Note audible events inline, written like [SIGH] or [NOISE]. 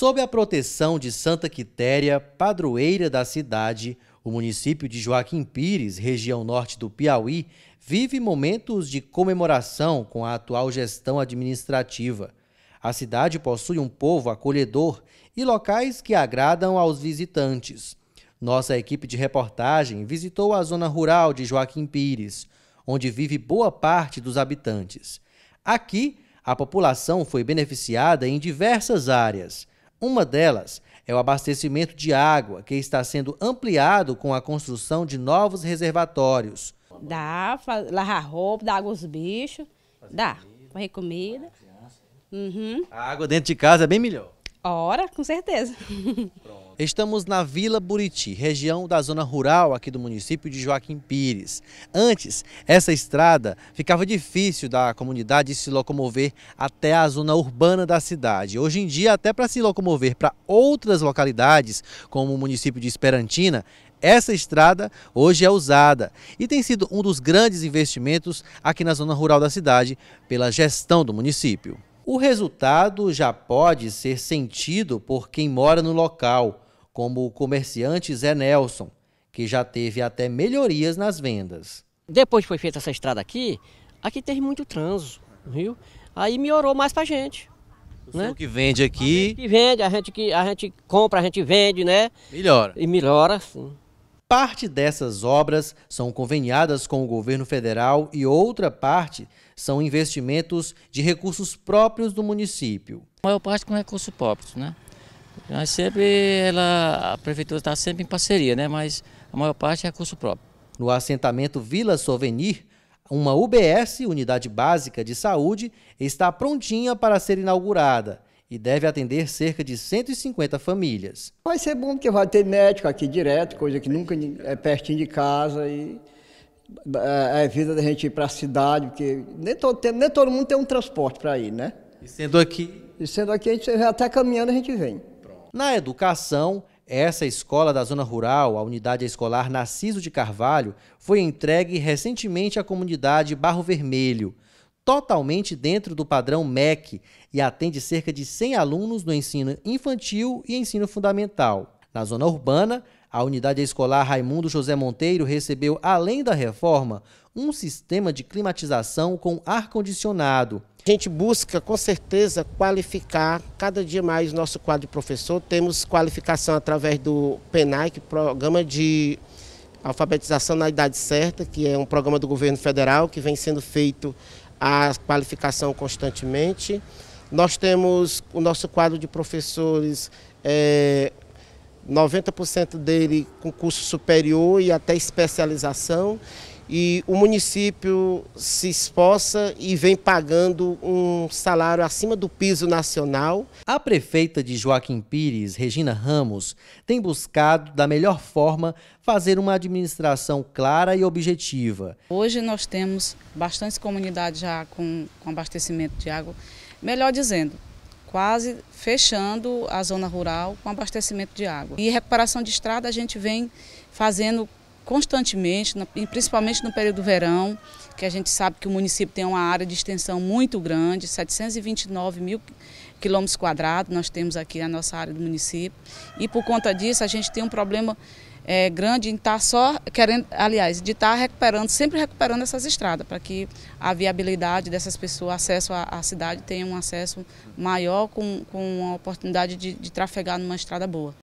Sob a proteção de Santa Quitéria, padroeira da cidade, o município de Joaquim Pires, região norte do Piauí, vive momentos de comemoração com a atual gestão administrativa. A cidade possui um povo acolhedor e locais que agradam aos visitantes. Nossa equipe de reportagem visitou a zona rural de Joaquim Pires, onde vive boa parte dos habitantes. Aqui, a população foi beneficiada em diversas áreas. Uma delas é o abastecimento de água, que está sendo ampliado com a construção de novos reservatórios. Dá, lavar roupa, dá água aos bichos, dá, fazer comida. Uhum. A água dentro de casa é bem melhor. Ora, com certeza. [LAUGHS] Estamos na Vila Buriti, região da zona rural aqui do município de Joaquim Pires. Antes, essa estrada ficava difícil da comunidade se locomover até a zona urbana da cidade. Hoje em dia, até para se locomover para outras localidades, como o município de Esperantina, essa estrada hoje é usada e tem sido um dos grandes investimentos aqui na zona rural da cidade pela gestão do município. O resultado já pode ser sentido por quem mora no local, como o comerciante Zé Nelson, que já teve até melhorias nas vendas. Depois que foi feita essa estrada aqui, aqui teve muito trânsito, viu? Aí melhorou mais pra gente. O né? que vende aqui. A gente que vende, a gente que a gente compra, a gente vende, né? Melhora. E melhora, sim. Parte dessas obras são conveniadas com o governo federal e outra parte são investimentos de recursos próprios do município. A maior parte com recursos próprios, né? Mas sempre ela, a prefeitura está sempre em parceria, né? Mas a maior parte é recurso próprio. No assentamento Vila Souvenir, uma UBS, Unidade Básica de Saúde, está prontinha para ser inaugurada e deve atender cerca de 150 famílias. Vai ser bom porque vai ter médico aqui direto, coisa que nunca é pertinho de casa e é, é vida da gente ir para a cidade, porque nem todo, nem todo mundo tem um transporte para ir, né? E sendo aqui? E sendo aqui, a gente, até caminhando a gente vem. Na educação, essa escola da zona rural, a unidade escolar Narciso de Carvalho, foi entregue recentemente à comunidade Barro Vermelho totalmente dentro do padrão MEC e atende cerca de 100 alunos no ensino infantil e ensino fundamental. Na zona urbana, a unidade escolar Raimundo José Monteiro recebeu, além da reforma, um sistema de climatização com ar-condicionado. A gente busca, com certeza, qualificar cada dia mais nosso quadro de professor. Temos qualificação através do PENAIC, Programa de Alfabetização na Idade Certa, que é um programa do governo federal que vem sendo feito a qualificação constantemente. Nós temos o nosso quadro de professores, é, 90% dele com curso superior e até especialização. E o município se esforça e vem pagando um salário acima do piso nacional. A prefeita de Joaquim Pires, Regina Ramos, tem buscado, da melhor forma, fazer uma administração clara e objetiva. Hoje nós temos bastantes comunidades já com, com abastecimento de água. Melhor dizendo, quase fechando a zona rural com abastecimento de água. E recuperação de estrada a gente vem fazendo constantemente, principalmente no período do verão, que a gente sabe que o município tem uma área de extensão muito grande, 729 mil quilômetros quadrados, nós temos aqui a nossa área do município. E por conta disso a gente tem um problema é, grande em estar tá só querendo, aliás, de estar tá recuperando, sempre recuperando essas estradas, para que a viabilidade dessas pessoas, acesso à, à cidade, tenha um acesso maior com, com a oportunidade de, de trafegar numa estrada boa.